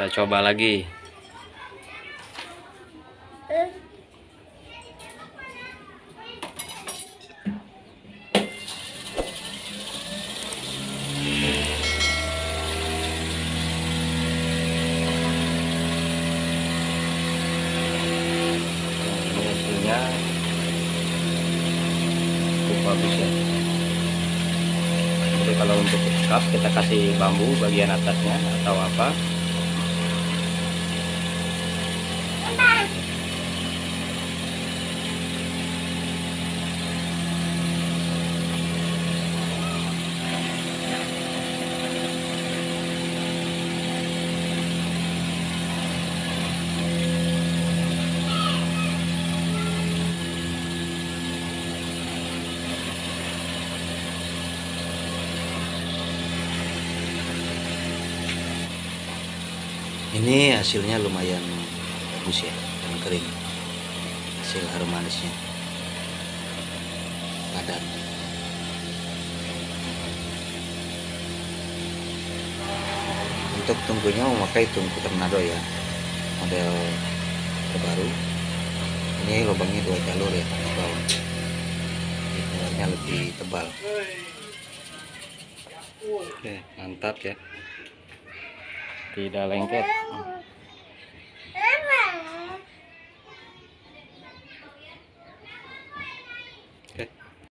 kita coba lagi. Ya. Jadi kalau untuk cup kita kasih bambu bagian atasnya atau apa ini hasilnya lumayan bagus ya dan kering. Hasil harum manisnya padat. Untuk tungkunya memakai tungku tornado ya. Model terbaru. Ini lubangnya dua jalur ya di bawah. Jalurnya lebih tebal. Oke mantap ya tidak lengket.